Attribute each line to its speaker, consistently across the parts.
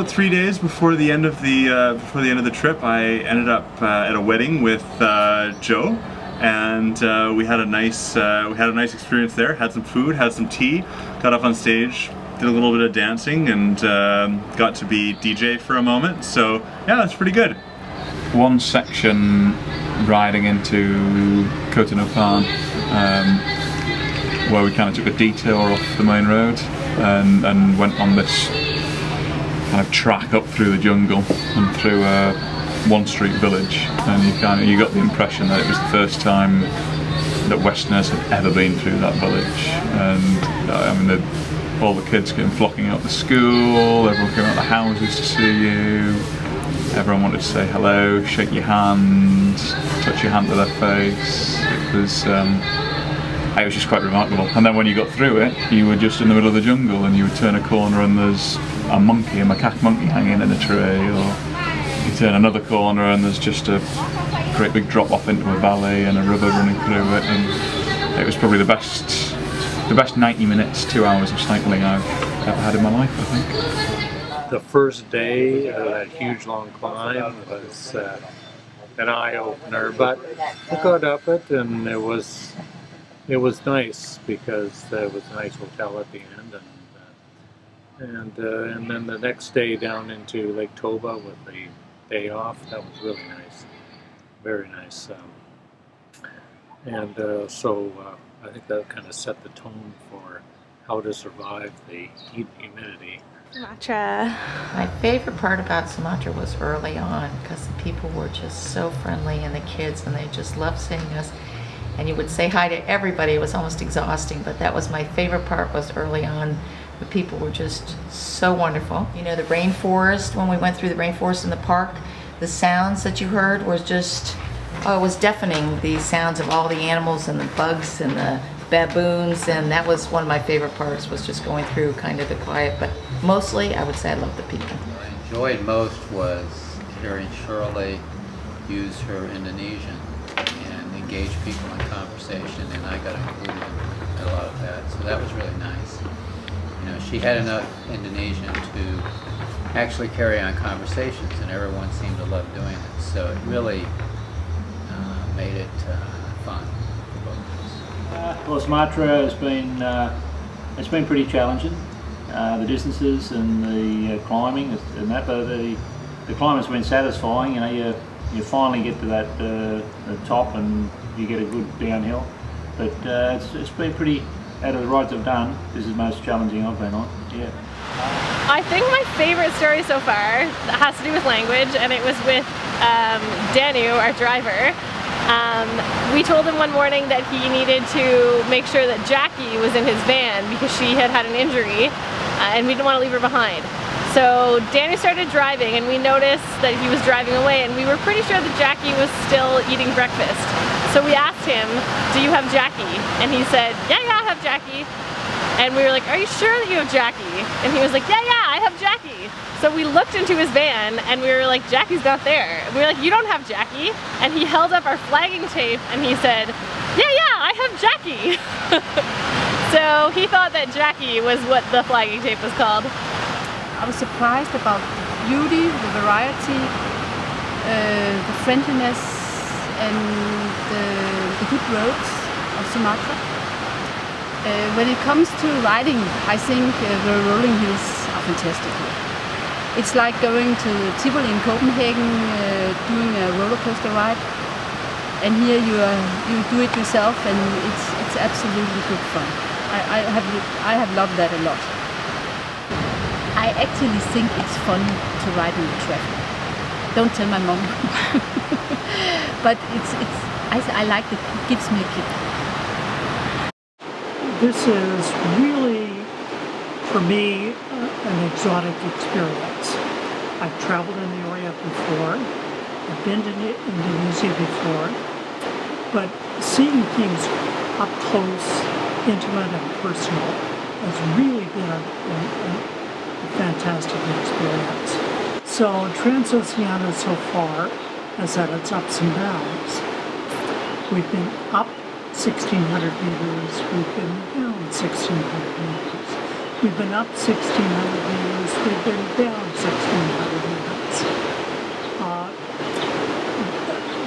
Speaker 1: about three days before the end of the uh, before the end of the trip, I ended up uh, at a wedding with uh, Joe, and uh, we had a nice uh, we had a nice experience there. Had some food, had some tea, got up on stage, did a little bit of dancing, and um, got to be DJ for a moment. So yeah, it's pretty good.
Speaker 2: One section riding into Cotonou um, where we kind of took a detour off the main road and, and went on this kind of track up through the jungle and through a one street village and you kind of you got the impression that it was the first time that Westerners had ever been through that village. And uh, I mean the, all the kids came flocking out the school, everyone came out the houses to see you. Everyone wanted to say hello, shake your hand, touch your hand to their face. It was um, it was just quite remarkable. And then when you got through it, you were just in the middle of the jungle and you would turn a corner and there's a monkey, a macaque monkey hanging in a tree, or you turn another corner and there's just a great big drop off into a valley and a river running through it. And it was probably the best, the best 90 minutes, two hours of cycling I've ever had in my life, I think.
Speaker 3: The first day of that huge long climb was uh, an eye opener, but I got up it and it was it was nice because there was a nice hotel at the end, and and uh, and then the next day down into Lake Toba with the day off. That was really nice, very nice. Um, and uh, so uh, I think that kind of set the tone for how to survive the heat and humidity.
Speaker 4: Sumatra.
Speaker 5: My favorite part about Sumatra was early on because the people were just so friendly and the kids and they just loved seeing us and you would say hi to everybody. It was almost exhausting, but that was my favorite part was early on. The people were just so wonderful. You know, the rainforest, when we went through the rainforest in the park, the sounds that you heard was just, oh, it was deafening. The sounds of all the animals and the bugs and the baboons, and that was one of my favorite parts was just going through kind of the quiet, but mostly I would say I love the people.
Speaker 6: What I enjoyed most was hearing Shirley use her Indonesian and engage people in conversation, and I got included in a lot of that. So that was really nice. You know, she had enough Indonesian to actually carry on conversations, and everyone seemed to love doing it. So it really uh, made it uh, fun for both of us.
Speaker 7: Uh, well, Sumatra has been uh, it's been pretty challenging. Uh, the distances and the climbing and that, but the the climbing's been satisfying. You know, you you finally get to that uh, top and you get a good downhill. But uh, it's, it's been pretty, out of the rides I've done, this is the most challenging I've been on, yeah.
Speaker 4: I think my favorite story so far has to do with language and it was with um, Danu, our driver. Um, we told him one morning that he needed to make sure that Jackie was in his van because she had had an injury uh, and we didn't want to leave her behind. So Danny started driving and we noticed that he was driving away and we were pretty sure that Jackie was still eating breakfast. So we asked him, do you have Jackie? And he said, yeah, yeah, I have Jackie. And we were like, are you sure that you have Jackie? And he was like, yeah, yeah, I have Jackie. So we looked into his van and we were like, Jackie's not there. And we were like, you don't have Jackie. And he held up our flagging tape and he said, yeah, yeah, I have Jackie. so he thought that Jackie was what the flagging tape was called.
Speaker 8: I was surprised about the beauty, the variety, uh, the friendliness and the, the, good roads of Sumatra. Uh, when it comes to riding, I think uh, the rolling hills are fantastic. It's like going to Tivoli in Copenhagen, uh, doing a roller coaster ride. And here you, you do it yourself and it's, it's absolutely good fun. I, I, have, I have loved that a lot. I actually think it's fun to ride in the traffic. Don't tell my mom. but it's, it's, I, I like it. It gives me a kick.
Speaker 9: This is really, for me, uh, an exotic experience. I've traveled in the area before. I've been to Indonesia before. But seeing things up close, intimate, and personal has really been a, a, a fantastic experience. So Trans-Oceania so far has had its ups and downs. We've been up 1,600 meters, we've been down 1,600 meters. we've been up 1,600 meters, we've been down 1,600 meters. Uh,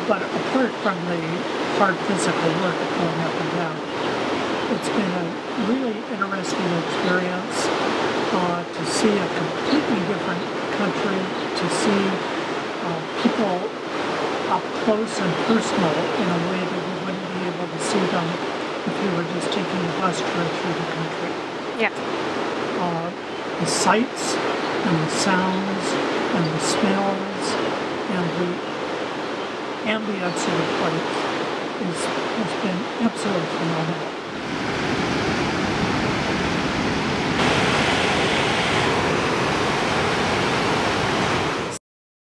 Speaker 9: but apart from the hard physical work of going up and down, it's been a really interesting experience uh, to see a completely different country, to see uh, people close and personal in a way that we wouldn't be able to see them if we were just taking a bus tour through the country.
Speaker 4: Yeah.
Speaker 9: Uh, the sights and the sounds and the smells and the ambience of the place is, has been absolutely phenomenal.